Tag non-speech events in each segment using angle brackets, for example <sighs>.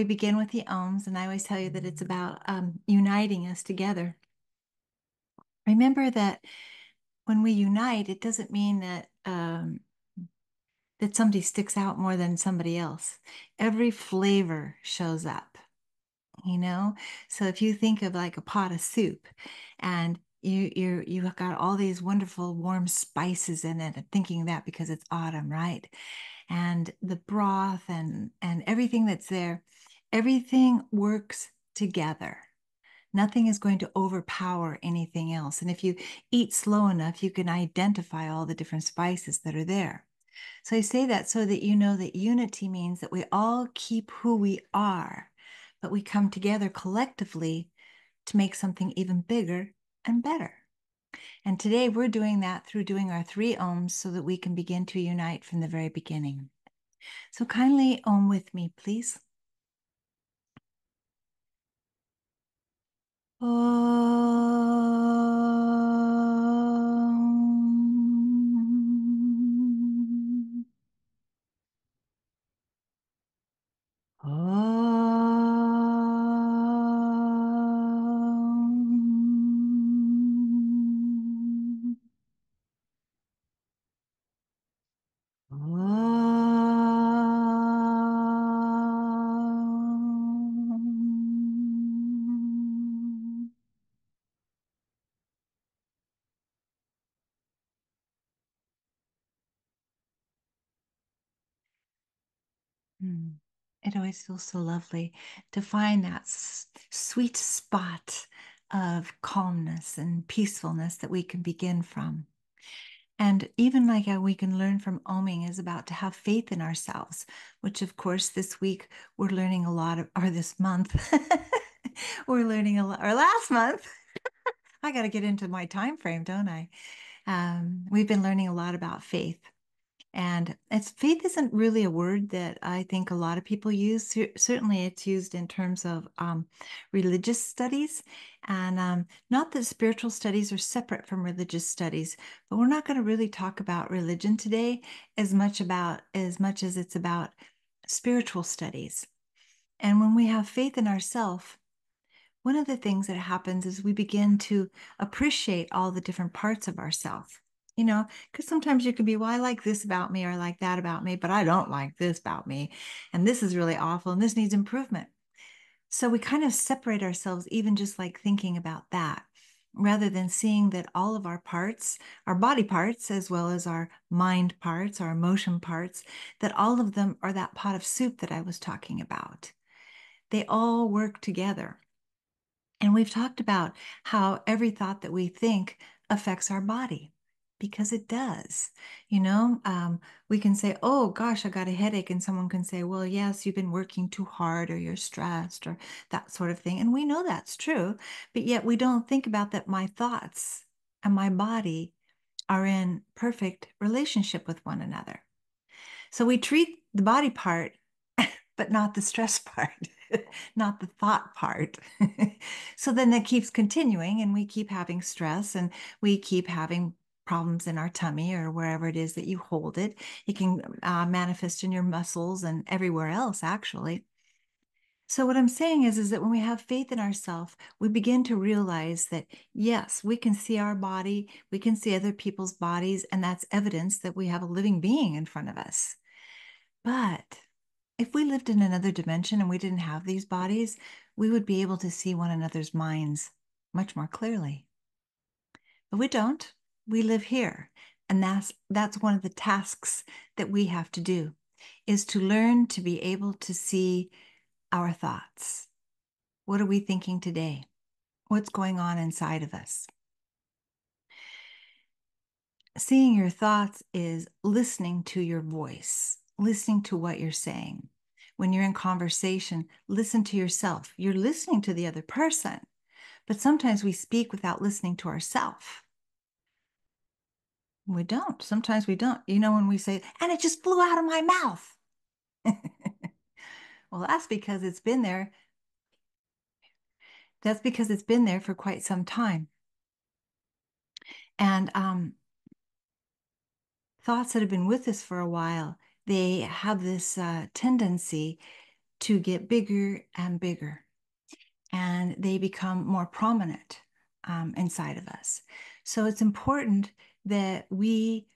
we begin with the ohms, and I always tell you that it's about um, uniting us together. Remember that when we unite, it doesn't mean that um, that somebody sticks out more than somebody else. Every flavor shows up, you know. So if you think of like a pot of soup, and you you you've got all these wonderful warm spices in it, thinking that because it's autumn, right? And the broth and and everything that's there, everything works together Nothing is going to overpower anything else. And if you eat slow enough, you can identify all the different spices that are there. So I say that so that you know that unity means that we all keep who we are, but we come together collectively to make something even bigger and better. And today we're doing that through doing our three ohms so that we can begin to unite from the very beginning. So kindly ohm with me, please. Om. Om. Hmm. It always feels so lovely to find that s- sweet spot of calmness and peacefulness that we can begin from. And even like how we can learn from oming is about to have faith in ourselves, which of course this week we're learning a lot of, or this month, <laughs> we're learning a lot, or last month. <laughs> I got to get into my time frame, don't I? Um, we've been learning a lot about faith. And it's faith isn't really a word that I think a lot of people use. Certainly, it's used in terms of um, religious studies, and um, not that spiritual studies are separate from religious studies. But we're not going to really talk about religion today as much about as much as it's about spiritual studies. And when we have faith in ourselves, one of the things that happens is we begin to appreciate all the different parts of ourselves you know, because sometimes you can be, well, I like this about me or I like that about me, but I don't like this about me. And this is really awful and this needs improvement. So we kind of separate ourselves, even just like thinking about that, rather than seeing that all of our parts, our body parts, as well as our mind parts, our emotion parts, that all of them are that pot of soup that I was talking about. They all work together. And we've talked about how every thought that we think affects our body because it does. You know, um, we can say, oh gosh, I got a headache. And someone can say, well, yes, you've been working too hard or you're stressed or that sort of thing. And we know that's true. But yet we don't think about that my thoughts and my body are in perfect relationship with one another. So we treat the body part, <laughs> but not the stress <laughs> part. not the thought part. <laughs> so then that keeps continuing and we keep having stress and we keep having problems in our tummy or wherever it is that you hold it. It can uh, manifest in your muscles and everywhere else, actually. So what I'm saying is, is that when we have faith in ourselves, we begin to realize that yes, we can see our body, we can see other people's bodies, and that's evidence that we have a living being in front of us. But if we lived in another dimension and we didn't have these bodies, we would be able to see one another's minds much more clearly. But we don't. We live here. And that's that's one of the tasks that we have to do is to learn to be able to see our thoughts. What are we thinking today? What's going on inside of us? Seeing your thoughts is listening to your voice, listening to what you're saying. When you're in conversation, listen to yourself. You're listening to the other person, but sometimes we speak without listening to ourselves. We don't. Sometimes we don't. You know, when we say, and it just flew out of my mouth. <laughs> well, that's because it's been there. That's because it's been there for quite some time. And um, thoughts that have been with us for a while, they have this uh, tendency to get bigger and bigger. And they become more prominent um, inside of us. So it's important that we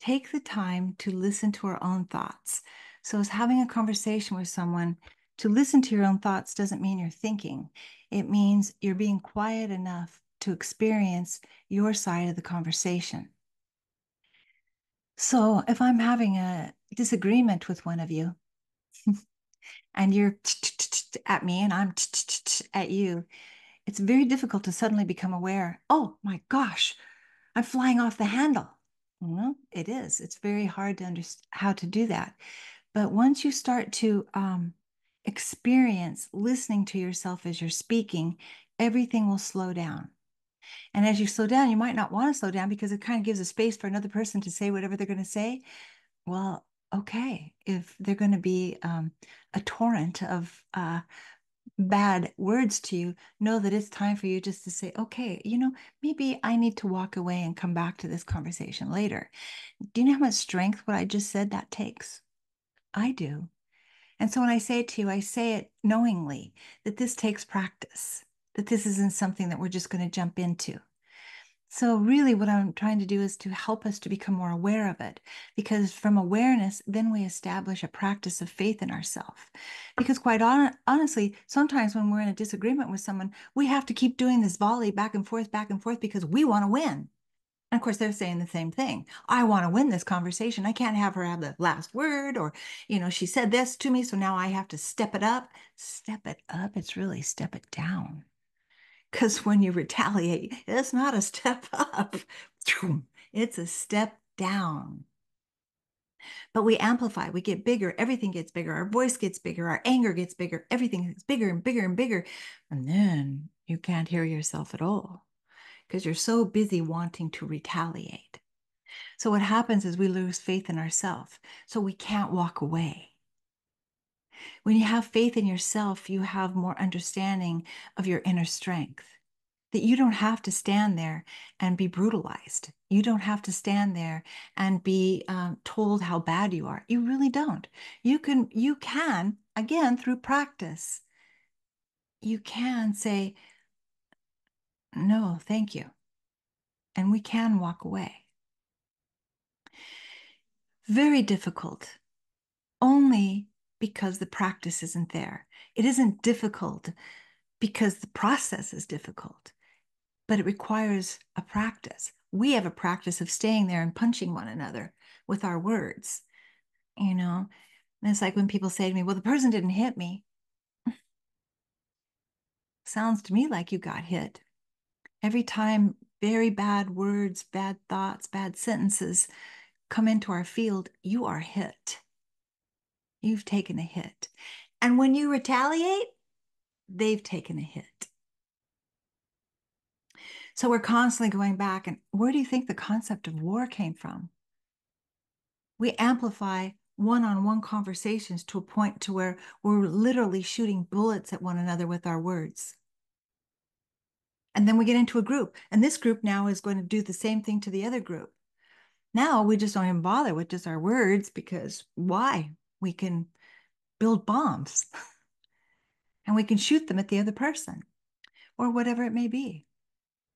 take the time to listen to our own thoughts. So, as having a conversation with someone, to listen to your own thoughts doesn't mean you're thinking. It means you're being quiet enough to experience your side of the conversation. So, if I'm having a disagreement with one of you <laughs> and you're <laughs> at me and I'm <laughs> at you, it's very difficult to suddenly become aware oh my gosh, I'm flying off the handle. Well, it is. It's very hard to understand how to do that. But once you start to um, experience listening to yourself as you're speaking, everything will slow down. And as you slow down, you might not want to slow down because it kind of gives a space for another person to say whatever they're going to say. Well, okay, if they're going to be um, a torrent of uh, bad words to you, know that it's time for you just to say, okay, you know, maybe I need to walk away and come back to this conversation later. Do you know how much strength what I just said that takes? I do. And so when I say it to you, I say it knowingly that this takes practice, that this isn't something that we're just going to jump into. So, really, what I'm trying to do is to help us to become more aware of it. Because from awareness, then we establish a practice of faith in ourselves. Because, quite on- honestly, sometimes when we're in a disagreement with someone, we have to keep doing this volley back and forth, back and forth because we want to win. And of course, they're saying the same thing. I want to win this conversation. I can't have her have the last word, or, you know, she said this to me, so now I have to step it up. Step it up. It's really step it down. Because when you retaliate, it's not a step <laughs> up, it's a step down. But we amplify, we get bigger, everything gets bigger, our voice gets bigger, our anger gets bigger, everything gets bigger and bigger and bigger. And then you can't hear yourself at all because you're so busy wanting to retaliate. So what happens is we lose faith in ourselves. So we can't walk away. When you have faith in yourself, you have more understanding of your inner strength. That you don't have to stand there and be brutalized. You don't have to stand there and be um, told how bad you are. You really don't. You can, you can, again, through practice, you can say, no, thank you. And we can walk away. Very difficult, only because the practice isn't there. It isn't difficult because the process is difficult, but it requires a practice. We have a practice of staying there and punching one another with our words, you know. And it's like when people say to me, Well, the person didn't hit me. <laughs> Sounds to me like you got hit. Every time very bad words, bad thoughts, bad sentences come into our field, you are hit. You've taken a hit. And when you retaliate, they've taken a hit. So we're constantly going back. And where do you think the concept of war came from? We amplify one on one conversations to a point to where we're literally shooting bullets at one another with our words. And then we get into a group, and this group now is going to do the same thing to the other group. Now we just don't even bother with just our words because why? We can build bombs <laughs> and we can shoot them at the other person or whatever it may be.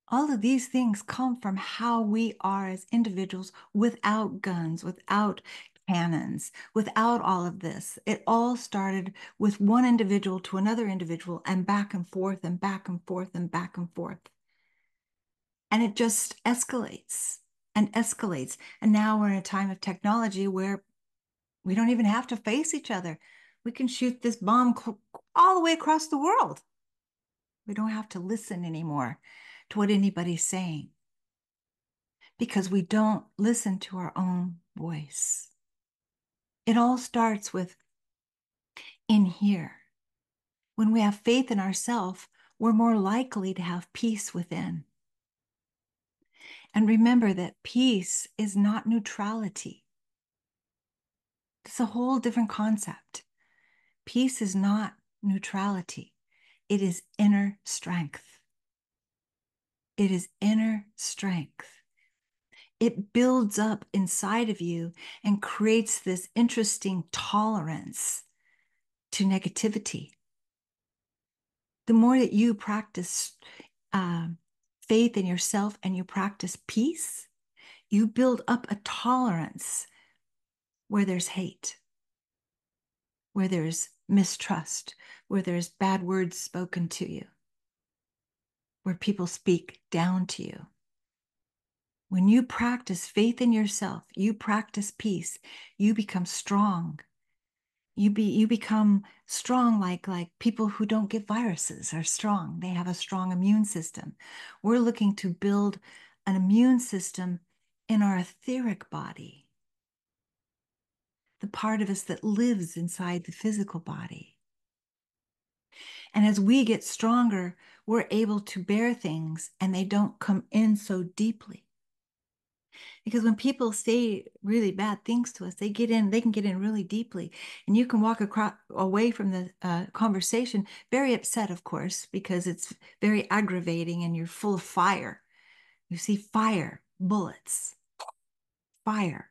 All of these things come from how we are as individuals without guns, without cannons, without all of this. It all started with one individual to another individual and back and forth and back and forth and back and forth. And it just escalates and escalates. And now we're in a time of technology where we don't even have to face each other. We can shoot this bomb all the way across the world. We don't have to listen anymore to what anybody's saying because we don't listen to our own voice. It all starts with in here. When we have faith in ourselves, we're more likely to have peace within. And remember that peace is not neutrality. It's a whole different concept. Peace is not neutrality, it is inner strength. It is inner strength it builds up inside of you and creates this interesting tolerance to negativity. The more that you practice uh, faith in yourself and you practice peace, you build up a tolerance where there's hate, where there's mistrust, where there's bad words spoken to you, where people speak down to you. When you practice faith in yourself, you practice peace, you become strong. You be you become strong like like people who don't get viruses are strong. They have a strong immune system. We're looking to build an immune system in our etheric body. The part of us that lives inside the physical body. And as we get stronger, we're able to bear things and they don't come in so deeply. Because when people say really bad things to us they get in they can get in really deeply. And you can walk across away from the uh, conversation very upset of course because it's very aggravating and you're full of fire. You see fire bullets fire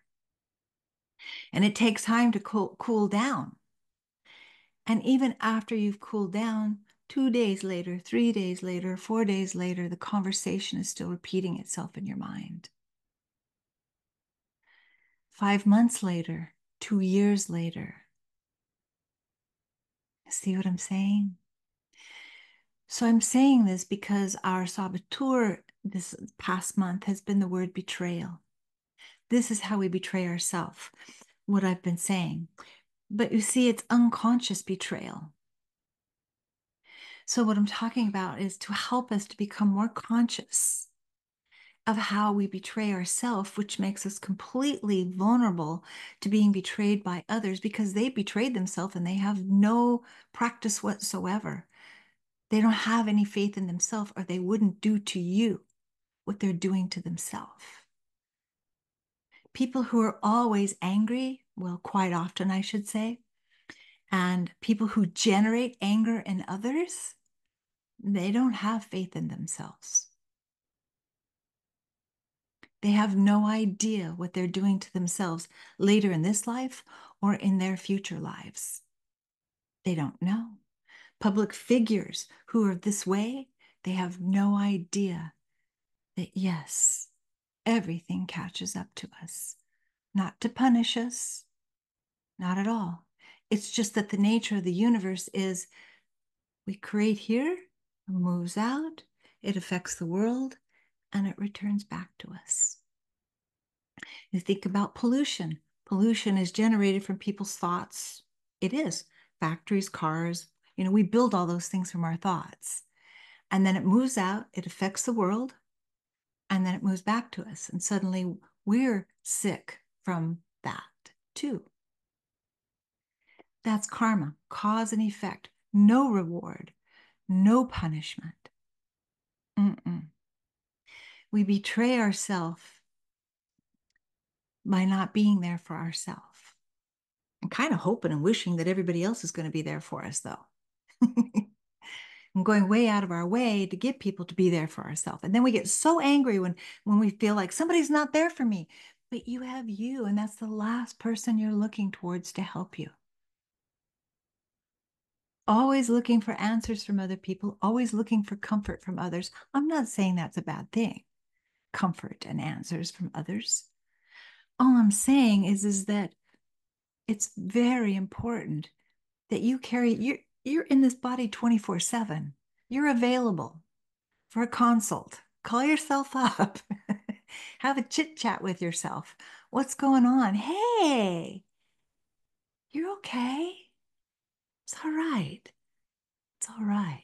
and it takes time to cool, cool down and even after you've cooled down two days later three days later four days later the conversation is still repeating itself in your mind five months later, two years later. See what I'm saying? So I'm saying this because our saboteur this past month has been the word betrayal. This is how we betray ourselves, what I've been saying. But you see, it's unconscious betrayal. So, what I'm talking about is to help us to become more conscious of how we betray ourselves, which makes us completely vulnerable to being betrayed by others because they betrayed themselves and they have no practice whatsoever. They don't have any faith in themselves, or they wouldn't do to you what they're doing to themselves. People who are always angry, well, quite often, I should say, and people who generate anger in others, they don't have faith in themselves. They have no idea what they're doing to themselves later in this life or in their future lives. They don't know. Public figures who are this way, they have no idea that, yes, everything catches up to us, not to punish us, not at all. It's just that the nature of the universe is we create here, moves out, it affects the world, and it returns back to us. You think about pollution. Pollution is generated from people's thoughts. It is. Factories, cars, you know, we build all those things from our thoughts. And then it moves out, it affects the world, and then it moves back to us. And suddenly we're sick from that too. That's karma, cause and effect, no reward, no punishment. Mm-mm. We betray ourselves by not being there for ourselves. I'm kind of hoping and wishing that everybody else is going to be there for us, though. <laughs> I'm going way out of our way to get people to be there for ourselves. And then we get so angry when when we feel like somebody's not there for me. But you have you, and that's the last person you're looking towards to help you. Always looking for answers from other people, always looking for comfort from others. I'm not saying that's a bad thing. Comfort and answers from others all I'm saying is is that it's very important that you carry you're you're in this body 24/7. You're available for a consult. Call yourself up. <laughs> Have a chit chat with yourself. What's going on? Hey, you're okay. It's all right. It's all right.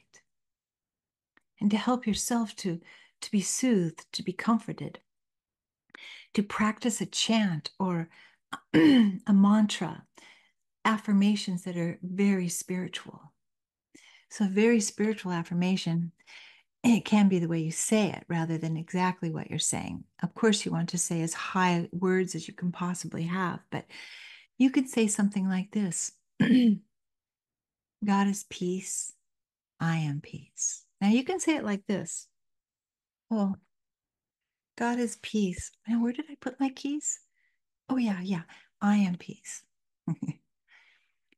And to help yourself to, to be soothed, to be comforted to practice a chant or <clears throat> a mantra, affirmations that are very spiritual. So, very spiritual affirmation, it can be the way you say it rather than exactly what you're saying. Of course, you want to say as high words as you can possibly have, but you could say something like this <clears throat> God is peace, I am peace. Now, you can say it like this. Well, God is peace. Now, where did I put my keys? Oh, yeah, yeah. I am peace. <laughs>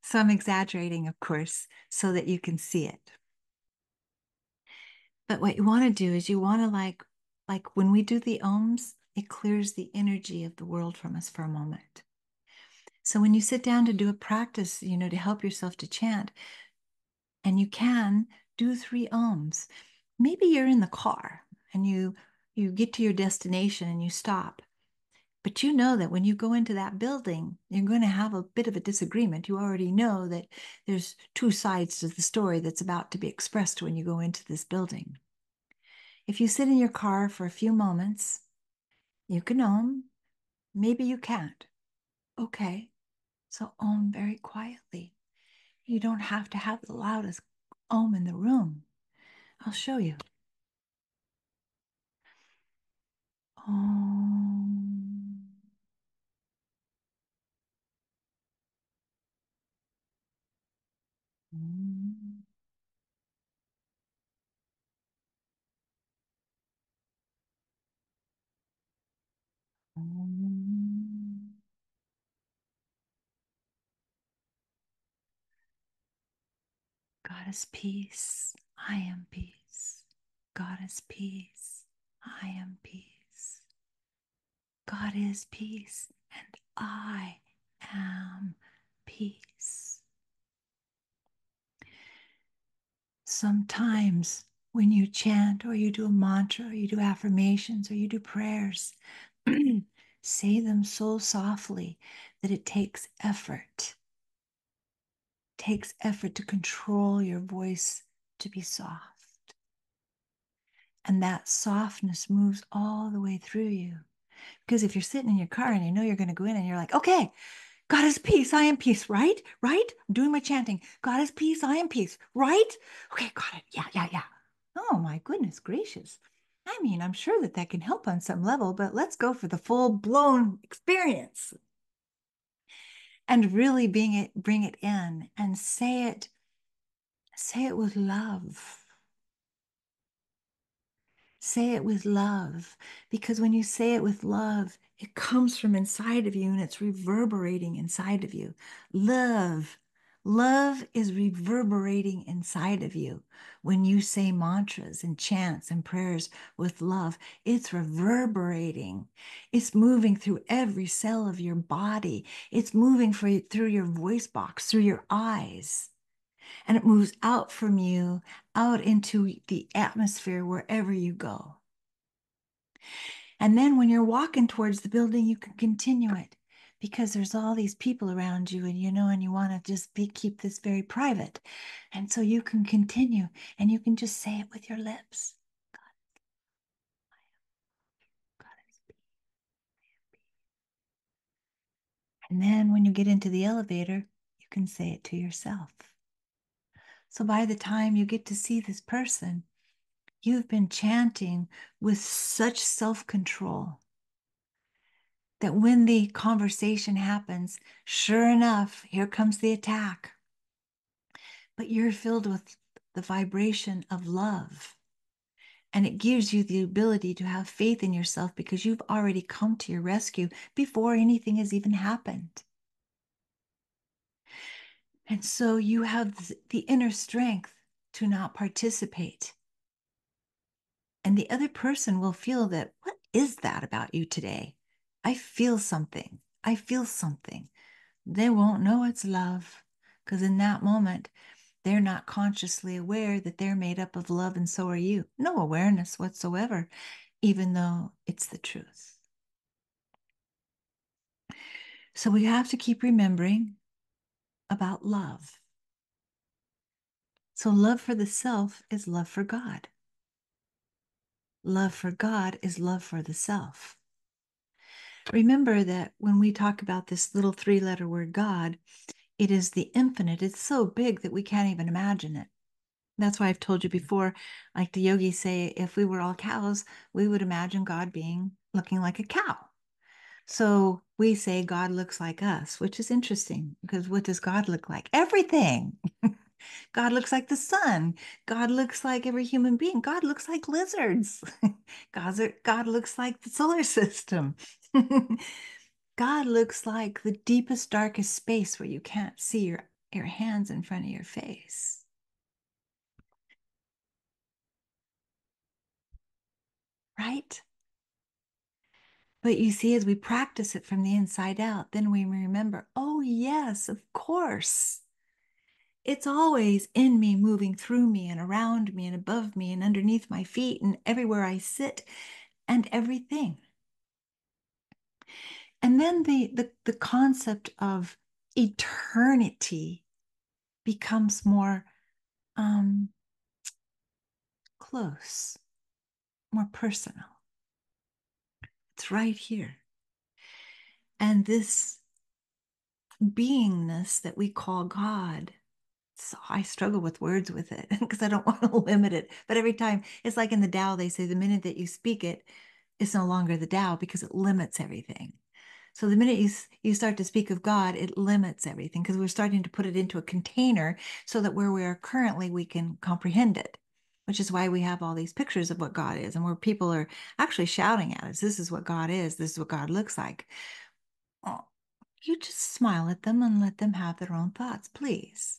So I'm exaggerating, of course, so that you can see it. But what you want to do is you want to like, like when we do the ohms, it clears the energy of the world from us for a moment. So when you sit down to do a practice, you know, to help yourself to chant, and you can do three ohms. Maybe you're in the car and you you get to your destination and you stop. But you know that when you go into that building, you're going to have a bit of a disagreement. You already know that there's two sides to the story that's about to be expressed when you go into this building. If you sit in your car for a few moments, you can ohm. Maybe you can't. Okay. So ohm very quietly. You don't have to have the loudest ohm in the room. I'll show you. Om. God is peace. I am peace. God is peace. I am peace. God is peace, and I am peace. Sometimes when you chant or you do a mantra or you do affirmations or you do prayers, <clears throat> say them so softly that it takes effort. It takes effort to control your voice to be soft. And that softness moves all the way through you. Because if you're sitting in your car and you know you're going to go in and you're like, okay, God is peace, I am peace, right? Right? I'm doing my chanting. God is peace, I am peace, right? Okay, got it. Yeah, yeah, yeah. Oh my goodness gracious. I mean, I'm sure that that can help on some level, but let's go for the full blown experience. And really being it, bring it in and say it, say it with love. Say it with love, because when you say it with love, it comes from inside of you and it's reverberating inside of you. Love, love is reverberating inside of you. When you say mantras and chants and prayers with love, it's reverberating. It's moving through every cell of your body. It's moving through your voice box, through your eyes and it moves out from you, out into the atmosphere wherever you go. And then when you're walking towards the building, you can continue it because there's all these people around you and you know and you want to just be keep this very private. And so you can continue and you can just say it with your lips. And then when you get into the elevator you can say it to yourself. So by the time you get to see this person, you've been chanting with such self control that when the conversation happens, sure enough, here comes the attack. But you're filled with the vibration of love. And it gives you the ability to have faith in yourself because you've already come to your rescue before anything has even happened. And so you have the inner strength to not participate. And the other person will feel that, what is that about you today? I feel something. I feel something. They won't know it's love because in that moment, they're not consciously aware that they're made up of love and so are you. No awareness whatsoever, even though it's the truth. So we have to keep remembering about love. So, love for the self is love for God. Love for God is love for the self. Remember that when we talk about this little three letter word God, it is the infinite. It's so big that we can't even imagine it. That's why I've told you mm-hmm. before, like the yogis say, if we were all cows, we would imagine God being looking like a cow. So we say God looks like us, which is interesting because what does God look like? Everything. <laughs> God looks like the sun. God looks like every human being. God looks like lizards. <laughs> God, God looks like the solar <laughs> system. <laughs> God looks like the deepest, darkest space where you can't see your your hands in front of your face. Right? But you see, as we practice it from the inside out, then we remember, oh, yes, of course. It's always in me, moving through me and around me and above me and underneath my feet and everywhere I sit and everything. And then the, the, the concept of eternity becomes more um, close, more personal. It's right here. And this beingness that we call God, so I struggle with words with it <laughs> because I don't <laughs> want to limit it. But every time, it's like in the Tao, they say the minute that you speak it, it's no longer the Tao because it limits everything. So the minute you, you start to speak of God, it limits everything because we're starting to put it into a container so that where we are currently, we can comprehend it, which is why we have all these pictures of what God is and where people are actually shouting at us, this is what God is, this is what God looks like. Oh, you just smile at them and let them have their own thoughts, please.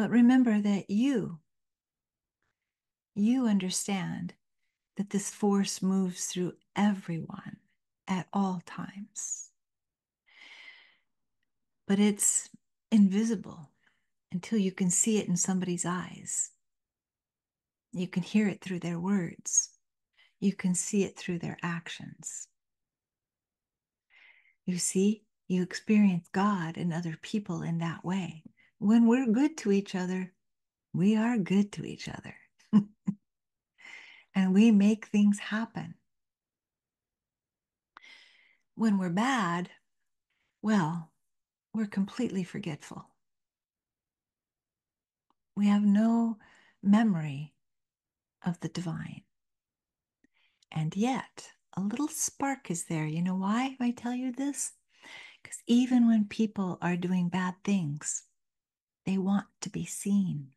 But remember that you, you understand that this force moves through everyone at all times. But it's invisible until you can see it in somebody's eyes. You can hear it through their words. You can see it through their actions. You see, you experience God and other people in that way. When we're good to each other, we are good to each other. <laughs> and we make things happen when we're bad, well, we're completely forgetful. We have no memory of the divine. And yet, a little spark is there. You know why I tell you this? Because even when people are doing bad things, they want to be seen.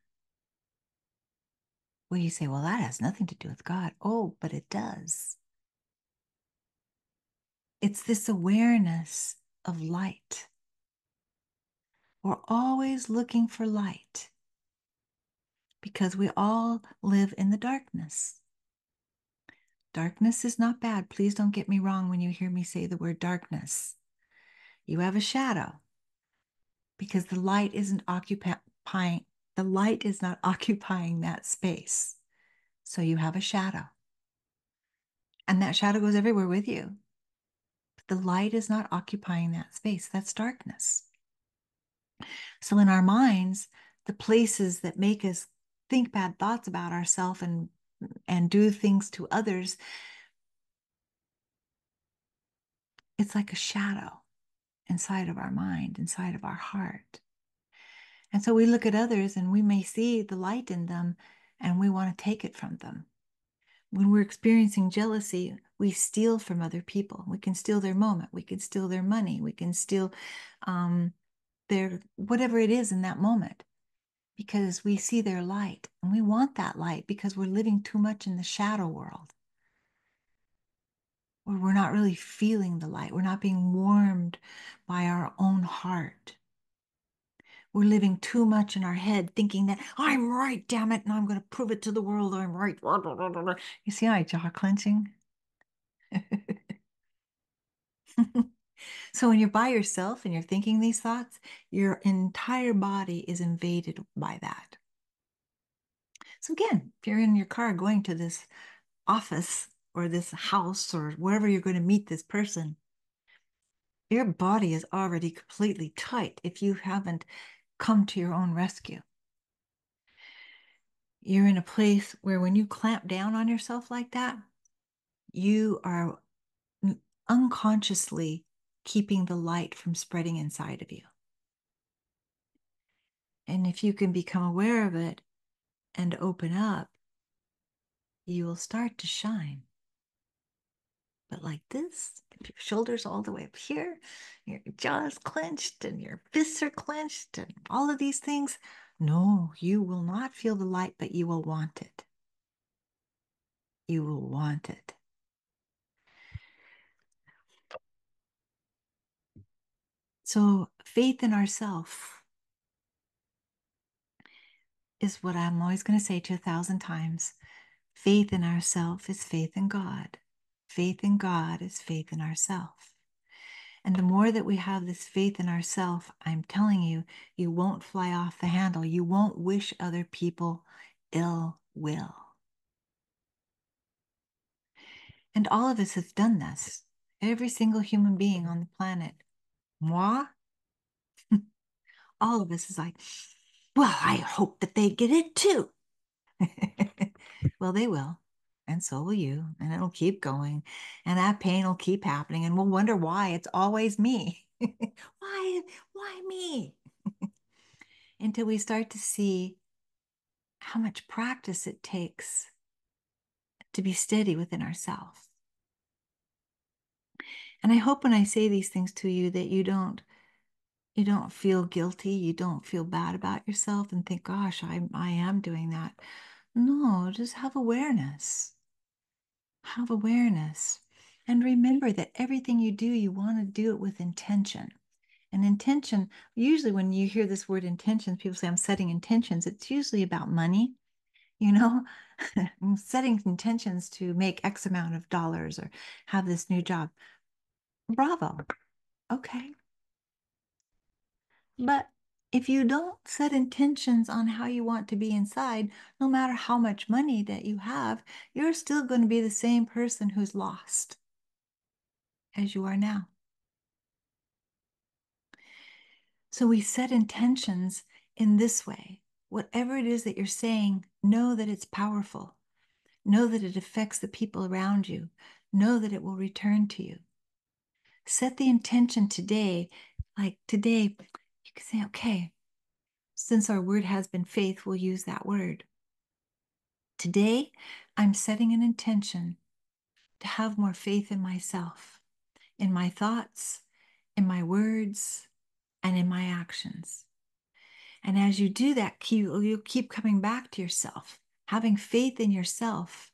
Well, you say, well, that has nothing to do with God. Oh, but it does. It's this awareness of light. We're always looking for light because we all live in the darkness. Darkness is not bad. Please don't get me wrong when you hear me say the word darkness. You have a shadow because the light isn't occupying the light is not <laughs> occupying that space. So you have a shadow. And that shadow goes everywhere with you. But The light is not occupying that space. That's darkness. So in our minds, the places that make us think bad thoughts about ourselves and and do things to others, it's like a shadow inside of our mind, inside of our heart. And so we look at others and we may see the light in them and we want to take it from them when we're experiencing jealousy, we steal from other people. We can steal their moment. We can steal their money. We can steal um, their whatever it is in that moment because we see their light and we want that light because we're living too much in the shadow world we're not really feeling the light. We're not being warmed by our own heart. We're living too much in our head thinking that I'm right, damn it, and I'm going to prove it to the world I'm right. You see my jaw clenching? <laughs> so when you're by yourself and you're thinking these thoughts, your entire body is invaded by that. So again, if you're in your car going to this office or this house or wherever you're going to meet this person, your body is already completely tight if you haven't come to your own rescue. You're in a place where when you clamp down on yourself like that, you are unconsciously keeping the light from spreading inside of you. And if you can become aware of it and open up, you will start to shine. But like this, your shoulders all the way up here, your jaws clenched and your fists are clenched and all of these things. No, you will not feel the light, but you will want it. You will want it. So faith in ourself is what I'm always going to say to a thousand times. Faith in ourself is faith in God. Faith in God is faith in ourself. And the more that we have this faith in ourself, I'm telling you, you won't fly off the handle. You won't wish other people ill will. And all of us have done this. Every single human being on the planet. Moi? <laughs> all of us is like, well, I hope that they get it too. <laughs> well, they will. And so will you. And it'll keep going. And that pain will keep happening. And we'll wonder why it's always me. <laughs> why, why me? <laughs> Until we start to see how much practice it takes to be steady within ourselves. And I hope when I say these things to you that you don't you don't feel guilty, you don't feel bad about yourself and think, gosh, I, I am doing that. No, just have awareness. Have awareness. And remember that everything you do, you want to do it with intention. And intention, usually when you hear this word intentions, people say, I'm setting intentions. It's usually about money. You know, <laughs> I'm setting intentions to make X amount of dollars or have this new job. Bravo. Okay. But if you don't set intentions on how you want to be inside, no matter how much money that you have, you're still going to be the same person who's lost as you are now. So we set intentions in this way. Whatever it is that you're saying, know that it's powerful. Know that it affects the people around you. Know that it will return to you. Set the intention today, like today, can say, okay, since our word has been faith, we'll use that word. Today, I'm setting an intention to have more faith in myself, in my thoughts, in my words, and in my actions. And as you do that, you'll keep coming back to yourself, having faith in yourself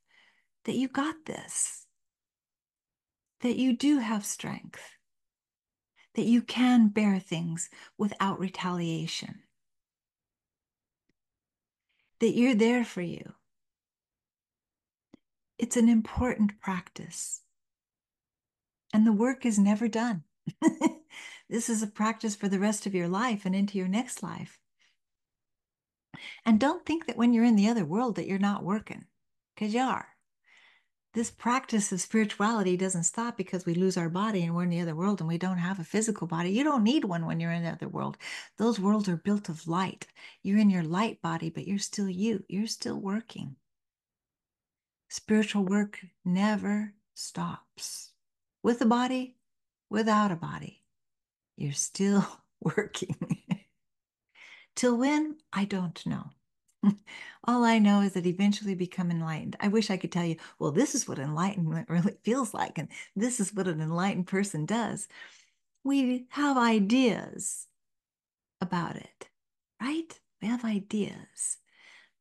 that you got this, that you do have strength, that you can bear things without retaliation, that you're there for you. It's an important practice. And the work is never done. <laughs> this is a practice for the rest of your life and into your next life. And don't think that when you're in the other world that you're not working, because you are this practice of spirituality doesn't stop because we lose our body and we're in the other world and we don't have a physical body. You don't need one when you're in the other world. Those worlds are built of light. You're in your light body, but you're still you. You're still working. Spiritual work never stops. With a body, without a body, you're still <laughs> working. Till when? I don't know. <laughs> All I know is that eventually become enlightened. I wish I could tell you, well, this is what enlightenment <laughs> really feels like, and this is what an enlightened person does. We have ideas about it, right? We have ideas.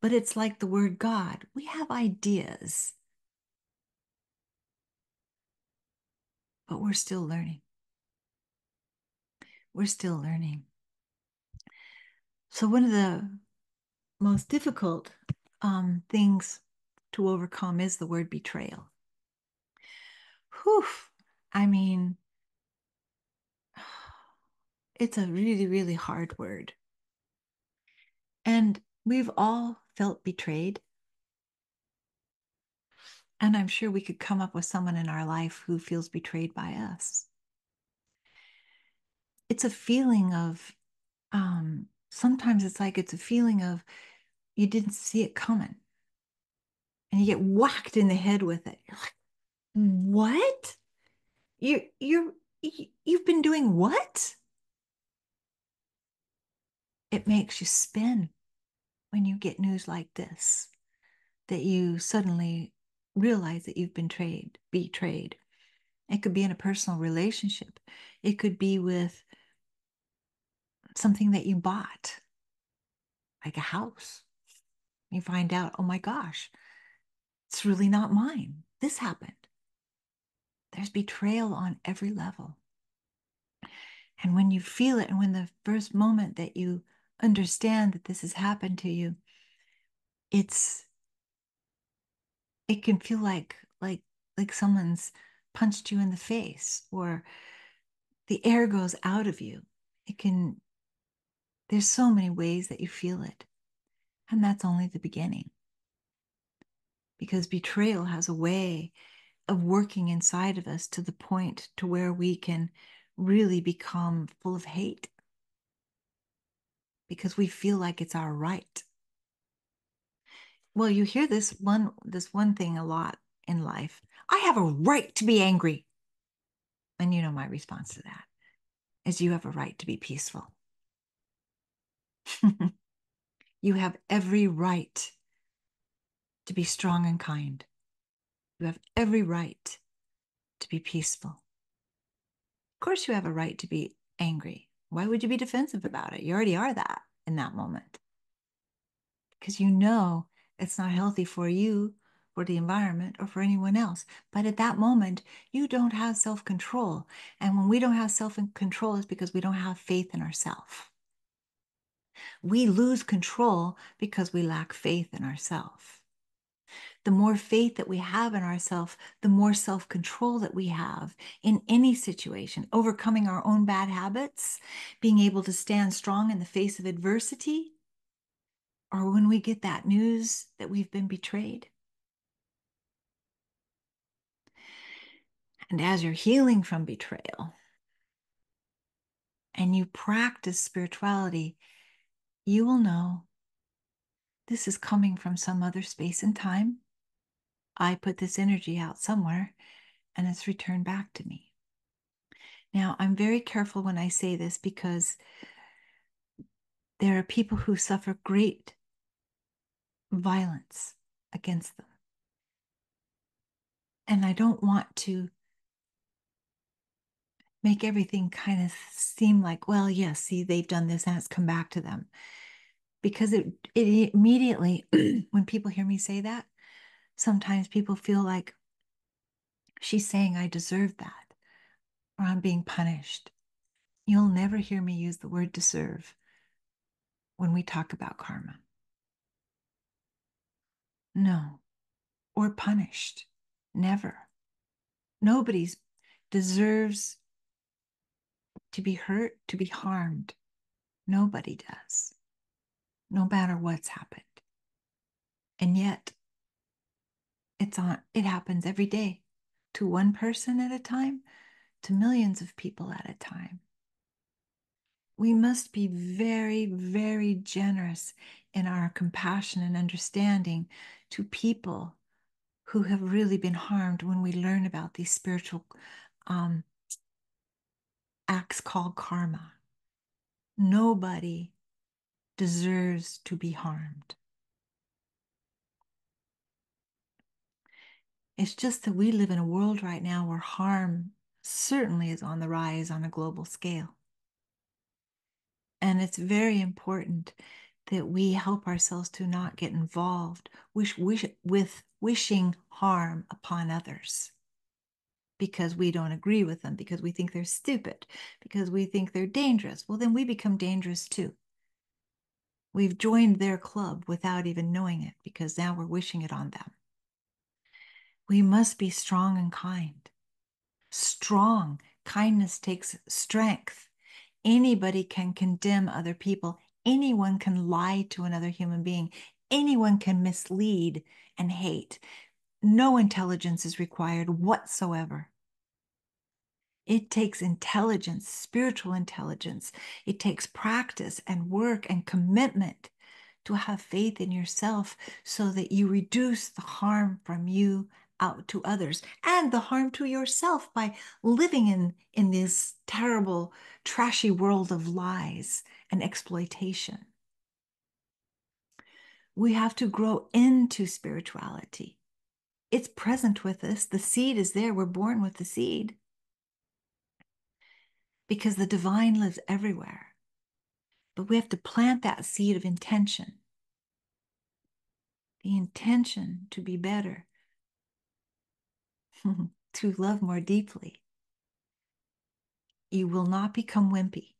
But it's like the word God. We have ideas, but we're still learning. We're still learning. So, one of the most difficult um, things to overcome is the word betrayal. Whew. I mean, <sighs> it's a really, really hard word. And we've all felt betrayed. And I'm sure we could come up with someone in our life who feels betrayed by us. It's a feeling of, um, sometimes it's like it's a feeling of you didn't see it coming. And you get whacked in the head with it. You're like, what? You you're you've been doing what? It makes you spin when you get news like this, that you suddenly realize that you've been trade, betrayed. It could be in a personal relationship. It could be with something that you bought, like a house you find out, oh my gosh, it's really not mine. This happened. There's betrayal on every level. And when you feel it, and when the first moment that you understand that this has happened to you, it's it can feel like like like someone's punched you in the face or the air goes out of you it can there's so many ways that you feel it and that's only the beginning. Because betrayal has a way of working inside of us to the point to where we can really become full of hate. Because we feel like it's our right. Well you hear this one this one thing a lot in life. I have a right to be angry. And you know my response to that is you have a right to be peaceful <laughs> you have every right to be strong and kind. You have every right to be peaceful. Of course, you have a right to be angry. Why would you be defensive about it? You already are that in that moment. Because you know it's not healthy for you, for the environment, or for anyone else. But at that moment, you don't have self control. And when we don't have self control, it's because we don't have faith in ourselves. We lose control because we lack faith in ourselves. The more faith that we have in ourselves, the more self control that we have in any situation, overcoming our own bad habits, being able to stand strong in the face of adversity, or when we get that news that we've been betrayed. And as you're healing from betrayal and you practice spirituality, you will know this is coming from some other space and time. I put this energy out somewhere and it's returned back to me. Now, I'm very careful when I say this because there are people who suffer great violence against them. And I don't want to make everything kind of seem like, well, yes, yeah, see, they've done this and it's come back to them because it, it immediately, <clears throat> when people hear me say that, sometimes people feel like she's saying I deserve that or I'm being punished. You'll never hear me use the word deserve when we talk about karma. No, or punished. Never. Nobody's deserves to be hurt, to be harmed. Nobody does no matter what's happened. And yet, it's on it happens every day to one person at a time, to millions of people at a time. We must be very, very generous in our compassion and understanding to people who have really been harmed when we learn about these spiritual um, acts called karma. Nobody deserves to be harmed. It's just that we live in a world right now where harm certainly is on the rise on a global scale. And it's very important that we help ourselves to not get involved wish, wish, with wishing harm upon others because we don't agree with them, because we think they're stupid, because we think they're dangerous. Well, then we become dangerous too. We've joined their club without even knowing it because now we're wishing it on them. We must be strong and kind. Strong. Kindness takes strength. Anybody can condemn other people. Anyone can lie to another human being. Anyone can mislead and hate. No intelligence is required whatsoever. It takes intelligence, spiritual intelligence. It takes practice and work and commitment to have faith in yourself so that you reduce the harm from you out to others and the harm to yourself by living in, in this terrible, trashy world of lies and exploitation. We have to grow into spirituality. It's present with us. The seed is there. We're born with the seed because the divine lives everywhere. But we have to plant that seed of intention the intention to be better, <laughs> to love more deeply. You will not become wimpy.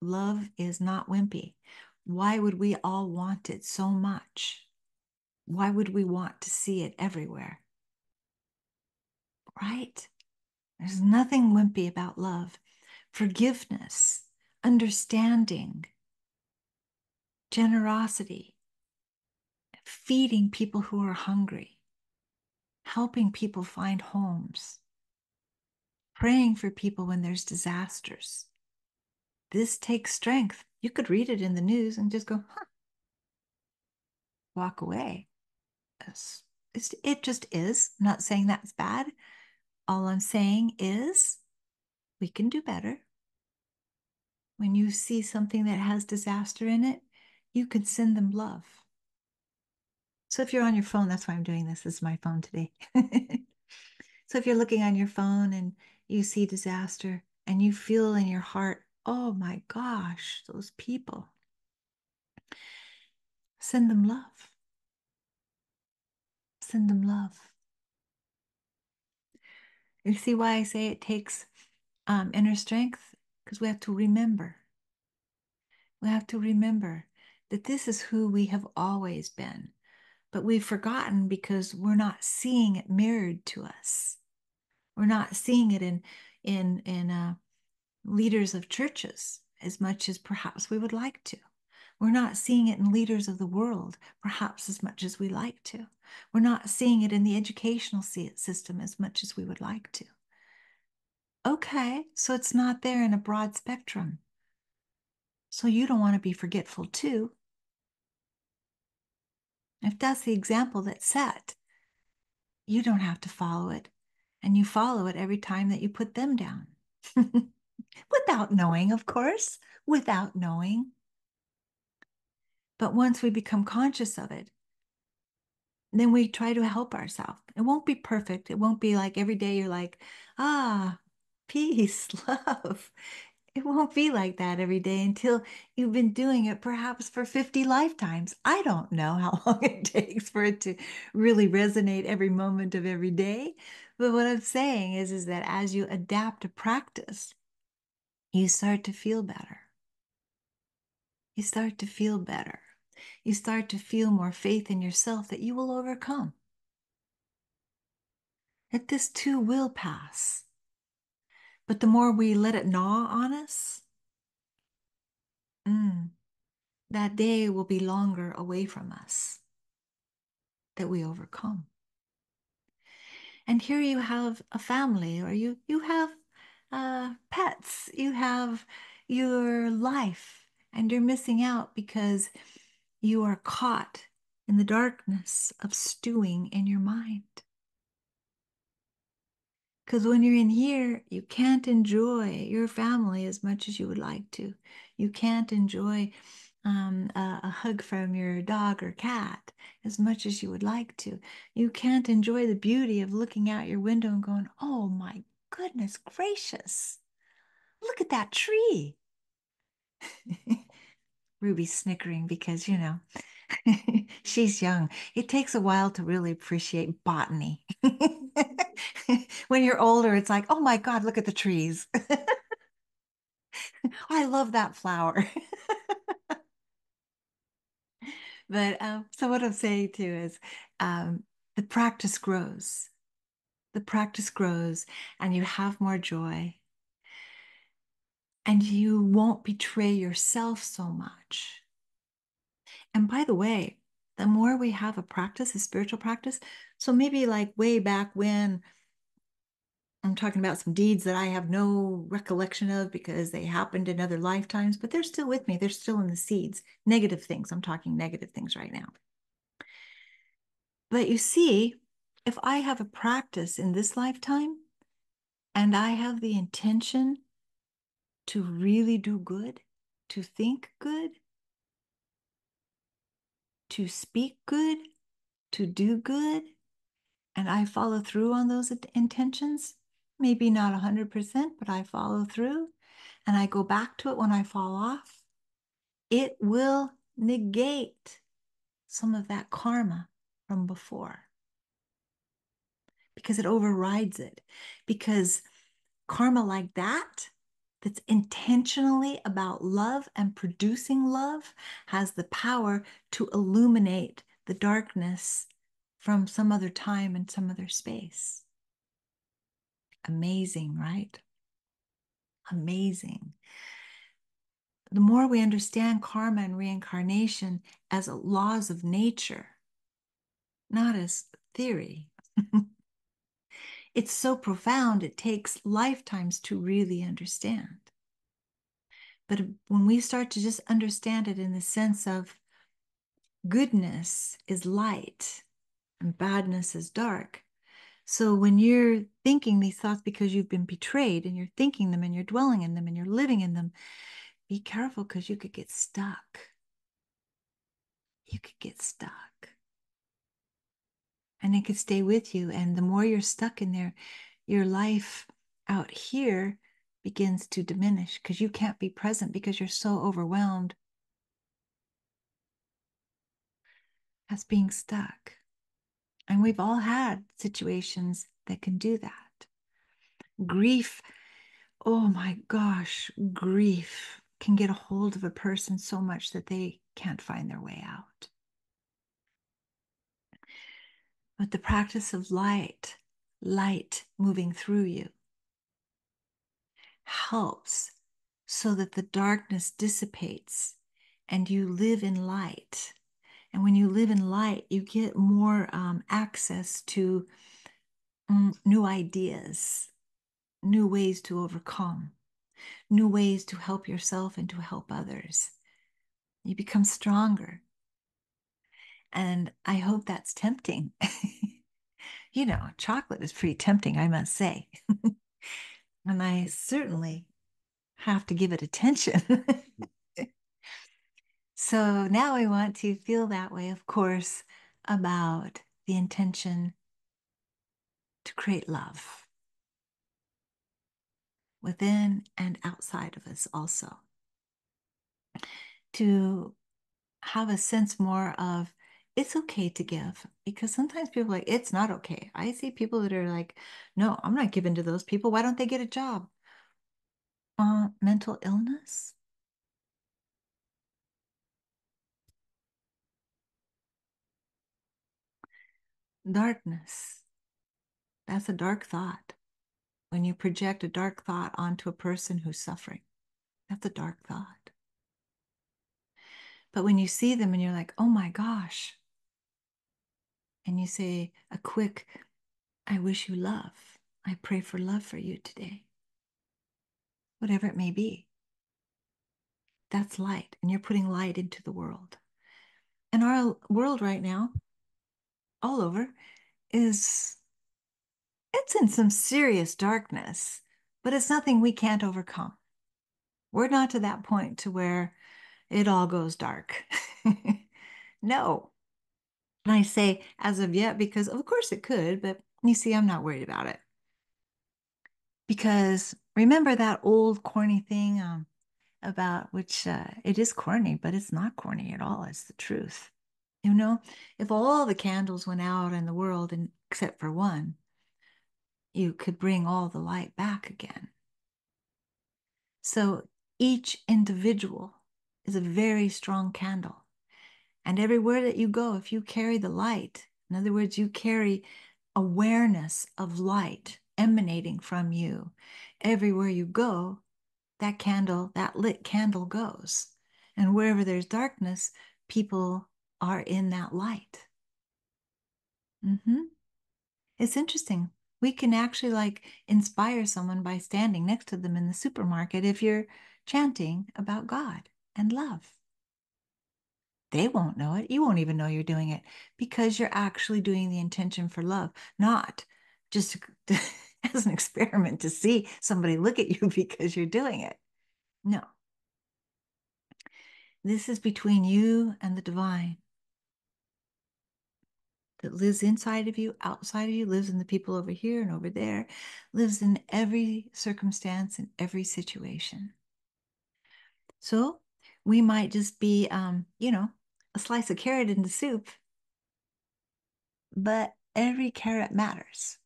Love is not wimpy. Why would we all want it so much? Why would we want to see it everywhere? Right? There's nothing wimpy about love. Forgiveness, understanding, generosity, feeding people who are hungry, helping people find homes, praying for people when there's disasters. This takes strength. You could read it in the news and just go, huh, walk away. It's, it just is. I'm not saying that's bad. All I'm saying is we can do better. When you see something that has disaster in it, you can send them love. So if you're on your phone, that's why I'm doing this. This is my phone today. <laughs> so if you're looking on your phone and you see disaster and you feel in your heart, oh my gosh, those people, send them love. Send them love. You see why I say it takes um, inner strength? Because we have to remember. We have to remember that this is who we have always been, but we've forgotten because we're not seeing it mirrored to us. We're not seeing it in in in uh, leaders of churches as much as perhaps we would like to. We're not seeing it in leaders of the world, perhaps as much as we like to. We're not seeing it in the educational system as much as we would like to. Okay, so it's not there in a broad spectrum. So you don't want to be forgetful too. If that's the example that's set, you don't have to follow it. And you follow it every time that you put them down. <laughs> without knowing, of course, without knowing. But once we become conscious of it, then we try to help ourselves. It won't be perfect. It won't be like every day you're like, ah, peace, <laughs> love. It won't be like that every day until you've been doing it perhaps for 50 lifetimes. I don't know how <laughs> long it takes for it to really resonate every moment of every day. But what I'm saying is, is that as you adapt a practice, you start to feel better. You start to feel better. You start to feel more faith in yourself that you will overcome. That this too will pass. But the more we let it gnaw on us, mm, that day will be longer away from us that we overcome. And here you have a family, or you you have uh, pets, you have your life, and you're missing out because you are caught in the darkness of stewing in your mind. Because when you're in here, you can't enjoy your family as much as you would like to. You can't enjoy um, a, a, hug from your dog or cat as much as you would like to. You can't enjoy the beauty of looking out your window and going, oh my goodness gracious, look at that tree. <laughs> Ruby's snickering because, you know, <laughs> she's young. It takes a while to really appreciate botany. <laughs> when you're older, it's like, oh my God, look at the trees. <laughs> I love that flower. but um, so what I'm saying too is um, the practice grows. The practice grows and you have more joy and you won't betray yourself so much. And by the way, the more we have a practice, a spiritual practice, so maybe like way back when I'm talking about some deeds that I have no recollection of because they happened in other lifetimes, but they're still with me. They're still in the seeds. Negative things. I'm talking negative things right now. But you see, if I have a practice in this lifetime and I have the intention to really do good, to think good, to speak good, to do good, and I follow through on those intentions, maybe not 100%, but I follow through and I go back to it when I fall off, it will negate some of that karma from before. Because it overrides it. Because karma like that that's intentionally about love and producing love has the power to illuminate the darkness from some other time and some other space. Amazing, right? Amazing. The more we understand karma and reincarnation as laws of nature, not as theory, <laughs> it's so profound, it takes lifetimes to really understand. But when we start to just understand it in the sense of goodness is light and badness is dark. So when you're thinking these thoughts because you've been betrayed and you're thinking them and you're dwelling in them and you're living in them, be careful because you could get stuck. You could get stuck. And it could stay with you. And the more you're stuck in there, your life out here begins to diminish because you can't be present because you're so overwhelmed as being stuck. And we've all had situations that can do that. Grief, oh my gosh, grief can get a hold of a person so much that they can't find their way out. But the practice of light, light moving through you, helps so that the darkness dissipates and you live in light. And when you live in light, you get more um, access to um, new ideas, new ways to overcome, new ways to help yourself and to help others. You become stronger. And I hope that's tempting. <laughs> you know, chocolate is pretty tempting, I must say. <laughs> and I certainly have to give it attention. <laughs> so now I want to feel that way, of course, about the intention to create love within and outside of us, also. To have a sense more of it's okay to give because sometimes people like it's not okay. I see people that are like, no, I'm not giving to those people. Why don't they get a job? Uh, mental illness. Darkness. That's a dark thought. When you project a dark thought onto a person who's suffering, that's a dark thought. But when you see them and you're like, oh my gosh, and you say a quick, I wish you love. I pray for love for you today. Whatever it may be. That's light, and you're putting light into the world. And our world right now, all over, is it's in some serious darkness, but it's nothing we can't overcome. We're not to that point to where it all goes dark. <laughs> no, and I say as of yet because, of course, it could, but you see, I'm not worried about it. Because remember that old corny thing um, about which uh, it is corny, but it's not corny at all. It's the truth. You know, if all the candles went out in the world, and except for one, you could bring all the light back again. So each individual is a very strong candle. And everywhere that you go, if you carry the light, in other words, you carry awareness of light emanating from you, everywhere you go, that candle, that lit candle goes. And wherever there's darkness, people are in that light. Mm-hmm. It's interesting. We can actually like inspire someone by standing next to them in the supermarket if you're chanting about God and love. They won't know it. You won't even know you're doing it because you're actually doing the intention for love, not just <laughs> as an experiment to see somebody look at you <laughs> because you're doing it. No. This is between you and the divine that lives inside of you, outside of you, lives in the people over here and over there, lives in every circumstance and every situation. So we might just be, um, you know, a slice of carrot in the soup, but every carrot matters.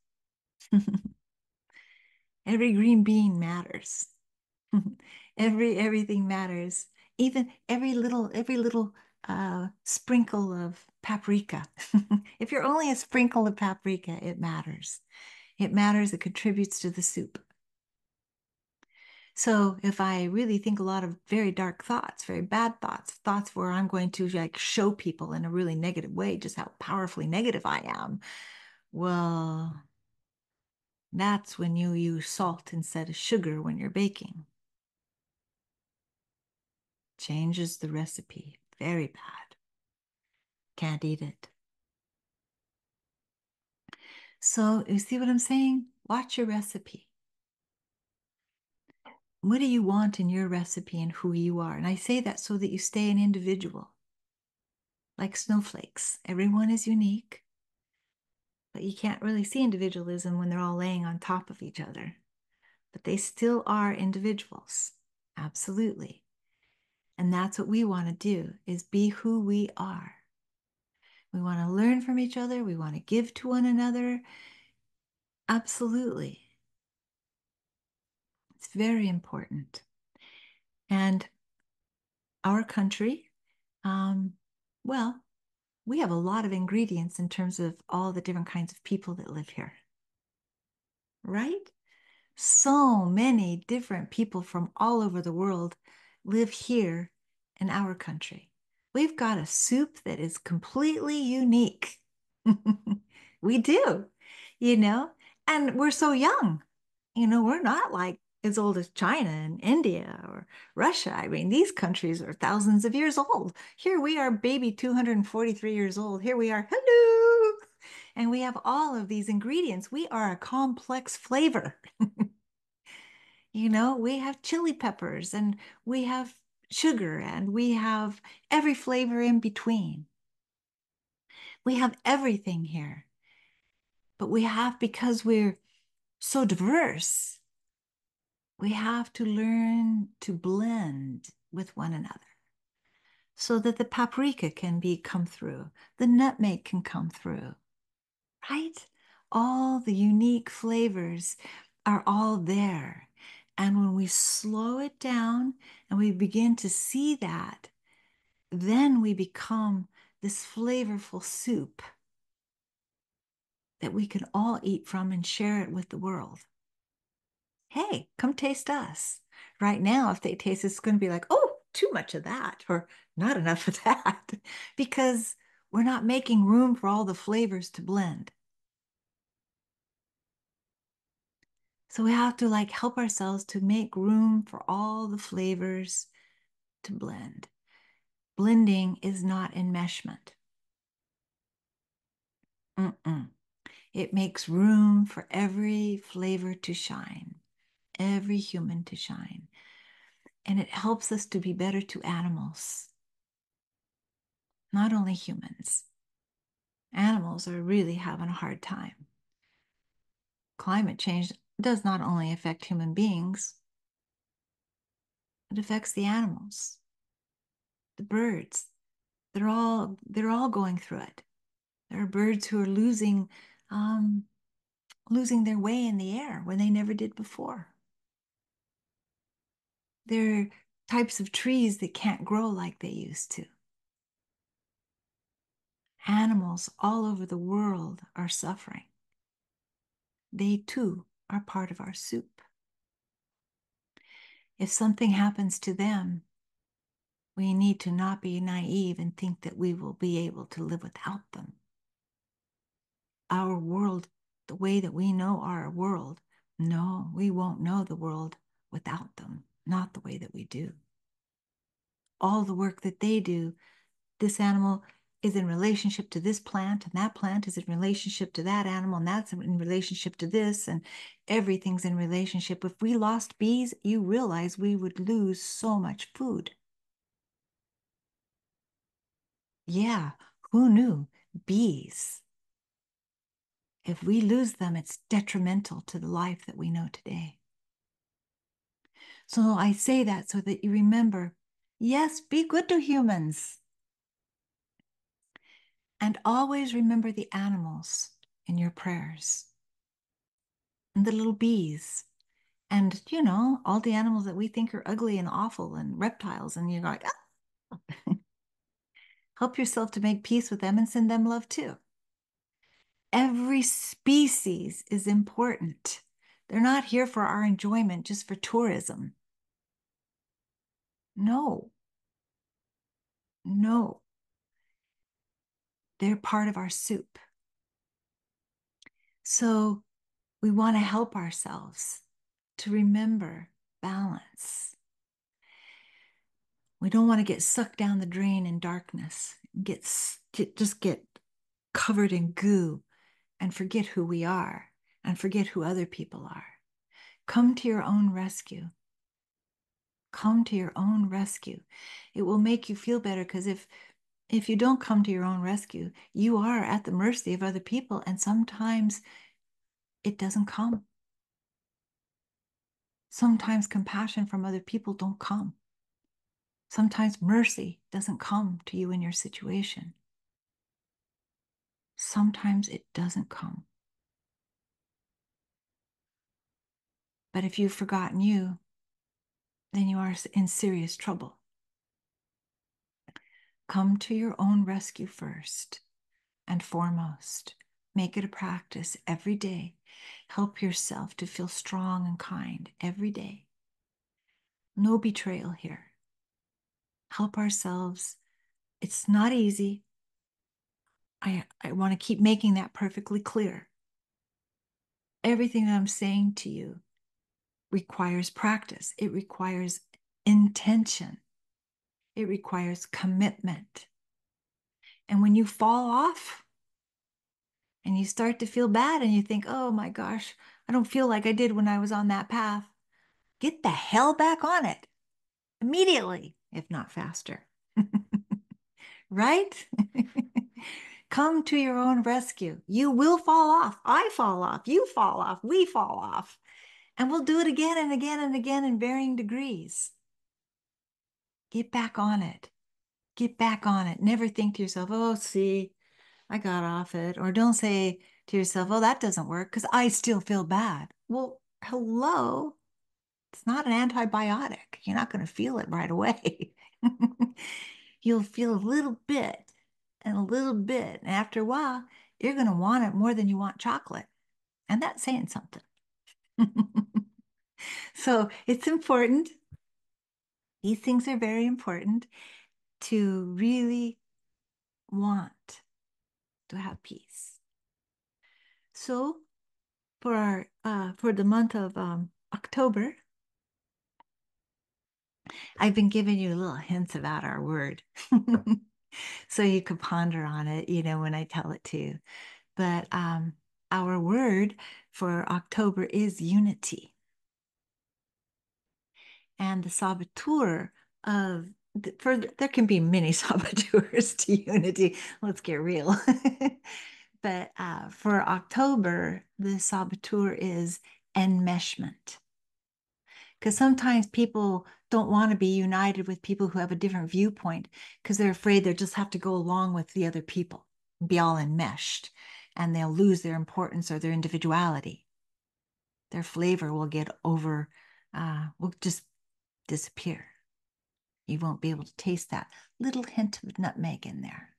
<laughs> every green bean matters. <laughs> every everything matters. Even every little every little a sprinkle of paprika. <laughs> if you're only a sprinkle of paprika, it matters. It matters, it contributes to the soup. So if I really think a lot of very dark thoughts, very bad thoughts, thoughts where I'm going to like show people in a really negative way just how powerfully negative I am, well, that's when you use salt instead of sugar when you're baking. Changes the recipe. Very bad. Can't eat it. So, you see what I'm saying? Watch your recipe. What do you want in your recipe and who you are? And I say that so that you stay an individual. Like snowflakes, everyone is unique, but you can't really see individualism when they're all laying on top of each other. But they still are individuals. Absolutely. And that's what we want to do is be who we are. We want to learn from each other. We want to give to one another. Absolutely. It's very important. And our country, um, well, we have a lot of ingredients in terms of all the different kinds of people that live here. Right? So many different people from all over the world live here in our country. We've got a soup that is completely unique. <laughs> we do, you know, and we're so young. You know, we're not like as old as China and India or Russia. I mean, these countries are thousands of years old. Here we are, baby 243 years old. Here we are, hello. And we have all of these ingredients. We are a complex flavor. <laughs> you know, we have chili peppers and we have sugar and we have every flavor in between. We have everything here. But we have, because we're so diverse, we have to learn to blend with one another so that the paprika can be come through, the nutmeg can come through, right? All the unique flavors are all there. And when we slow it down and we begin to see that, then we become this flavorful soup that we can all eat from and share it with the world. Hey, come taste us. Right now, if they taste it's going to be like, oh, too much of that, or not enough of <laughs> that, because we're not making room for all the flavors to blend. So we have to like help ourselves to make room for all the flavors to blend. Blending is not enmeshment. Mm-mm. It makes room for every flavor to shine, every human to shine. And it helps us to be better to animals, not only humans. Animals are really having a hard time. Climate change does not only affect human beings, it affects the animals, the birds. They're all they're all going through it. There are birds who are losing um, losing their way in the air when they never did before. There are types of trees that can't grow like they used to. Animals all over the world are suffering. They too are part of our soup. If something happens to them, we need to not be naive and think that we will be able to live without them. Our world, the way that we know our world, no, we won't know the world without them, not the way that we do. All the work that they do, this animal is in relationship to this plant, and that plant is in relationship to that animal, and that's in relationship to this, and everything's in relationship. If we lost bees, you realize we would lose so much food. Yeah, who knew? Bees. If we lose them, it's detrimental to the life that we know today. So I say that so that you remember yes, be good to humans. And always remember the animals in your prayers and the little bees and, you know, all the animals that we think are ugly and awful and reptiles. And you're like, ah. <laughs> Help yourself to make peace with them and send them love too. Every species is important. They're not here for our enjoyment, just for tourism. No. No. They're part of our soup. So we want to help ourselves to remember balance. We don't want to get sucked down the drain in darkness, get, get just get covered in goo and forget who we are and forget who other people are. Come to your own rescue. Come to your own rescue. It will make you feel better because if if you don't come to your own rescue, you are at the mercy of other people, and sometimes it doesn't come. Sometimes compassion from other people don't come. Sometimes mercy doesn't come to you in your situation. Sometimes it doesn't come. But if you've forgotten you, then you are in serious trouble. Come to your own rescue first and foremost. Make it a practice every day. Help yourself to feel strong and kind every day. No betrayal here. Help ourselves. It's not easy. I, I want to keep making that perfectly clear. Everything that I'm saying to you requires practice, it requires intention, it requires commitment. And when you fall off and you start to feel bad and you think, oh my gosh, I don't feel like I did when I was on that path, get the hell back on it immediately, if not faster. <laughs> right? <laughs> Come to your own rescue. You will fall off. I fall off. You fall off. We fall off. And we'll do it again and again and again in varying degrees. Get back on it. Get back on it. Never think to yourself, oh, see, I got off it. Or don't say to yourself, oh, that doesn't work because I still feel bad. Well, hello. It's not an antibiotic. You're not going to feel it right away. <laughs> You'll feel a little bit and a little bit. And after a while, you're going to want it more than you want chocolate. And that's saying something. <laughs> so it's important. These things are very important to really want to have peace. So for our uh, for the month of um, October, I've been giving you little hints about our word. <laughs> so you could ponder on it, you know, when I tell it to you. But um, our word for October is unity. And the saboteur of for there can be many <laughs> saboteurs to unity. Let's get real. <laughs> but uh, for October, the saboteur is enmeshment. Because sometimes people don't want to be united with people who have a different viewpoint because they're afraid they'll just have to go along with the other people, be all enmeshed, and they'll lose their importance or their individuality. Their flavor will get over, uh, will just disappear. You won't be able to taste that little hint of nutmeg in there.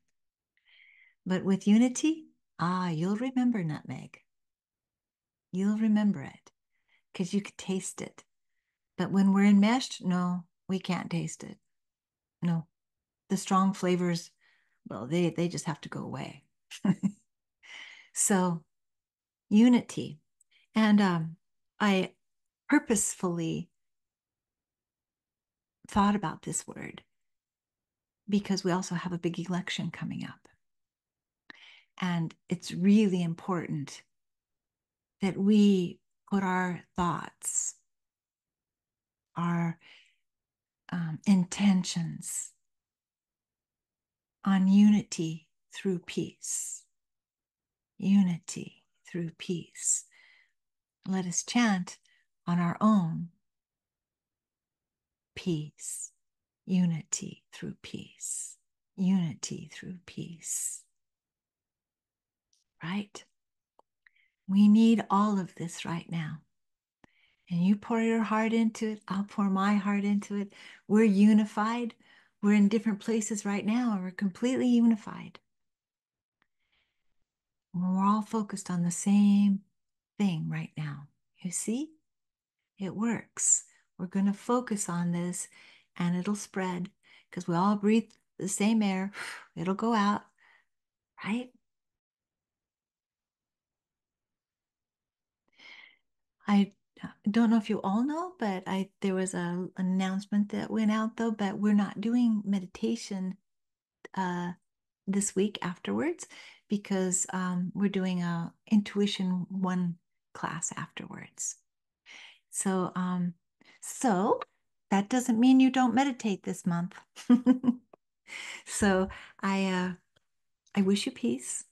But with unity, ah, you'll remember nutmeg. You'll remember it because you could taste it. But when we're enmeshed, no, we can't taste it. No. The strong flavors, well, they, they just have to go away. <laughs> so, unity. And um, I purposefully thought about this word because we also have a big election coming up. And it's really important that we put our thoughts our um, intentions on unity through peace. Unity through peace. Let us chant on our own peace, unity through peace, unity through peace. Right? We need all of this right now and you pour your heart into it, I'll pour my heart into it. We're unified. we're in different places right now and we're completely unified. We're all focused on the same thing right now. You see? It works. We're going to focus on this and it'll spread because we all breathe the same air. <sighs> It'll go out, right? I don't know if you all know, but I there was a an announcement that went out though, but we're not doing meditation uh, this week afterwards because um, we're doing a intuition one class afterwards. So um, so that doesn't mean you don't meditate this month. <laughs> so I uh, I wish you peace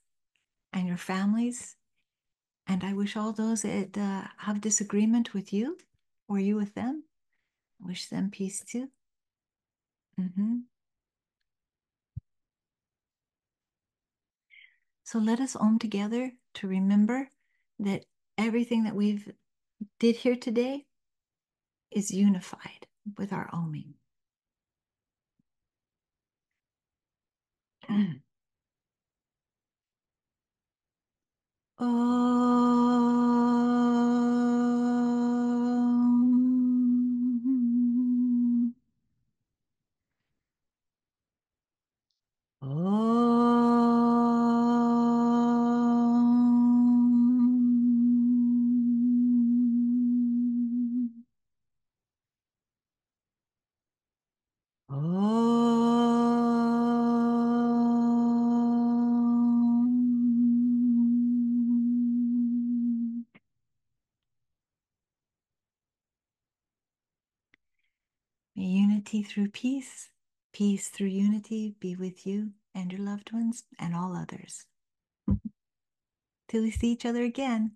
and your families and I wish all those that uh, have disagreement with you or you with them, wish them peace too. Mm-hmm. So let us om together to remember that everything that we've did here today is unified with our oming. Om. <clears throat> Oh. Through peace, peace through unity be with you and your loved ones and all others. Till we see each other again.